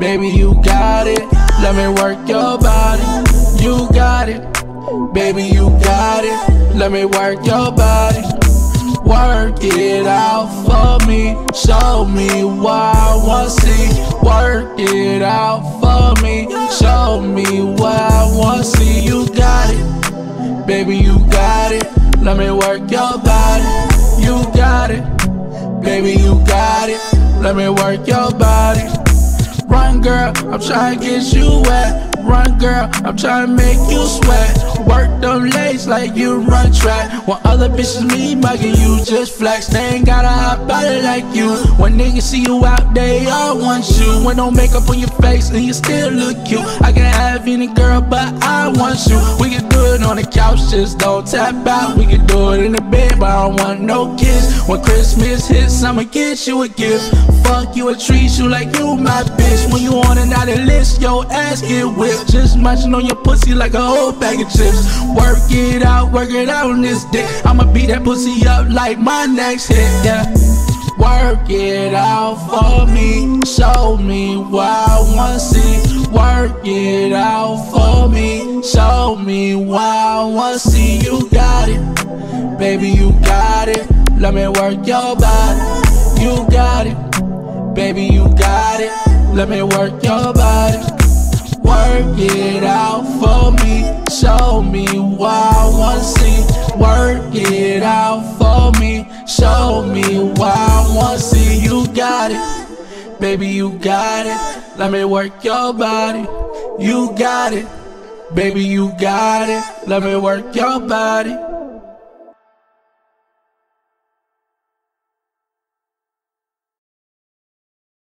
Baby, you got it. Let me work your body. You got it. Baby, you got it. Let me work your body. Work it out for me. Show me why I wanna see. Work it out for me. Show me why I wanna see. You got it. Baby, you got it. Let me work your body. You got it. Baby, you got it. Let me work your body. Run, girl, I'm trying to get you wet. Run, girl, I'm trying to make you sweat. Work them legs like you run track. When other bitches me mugging you, just flex. They ain't got a hot body like you. When niggas see you out, they all want you. When no makeup on your face and you still look cute. I can have any girl, but I want you. We can it on the couch, just don't tap out. We can do it in the bed, but I don't want no kiss. When Christmas hits, I'ma get you a gift. Fuck you and treat you like you my bitch. When you on another list, your ass get whipped. Just munching on your pussy like a whole bag of chips. Work it out, work it out on this dick. I'ma beat that pussy up like my next hit, yeah. Work it out for me, show me why I wanna see. Work it out for me, show baby, you got it. Let me work your body, you got it, baby, you got it. Let me work your body. Work it out for me, show me why I wanna see. Work it out for me, show me why I wanna see. You got it, baby, you got it. Let me work your body. You got it, baby, you got it. Let me work your body.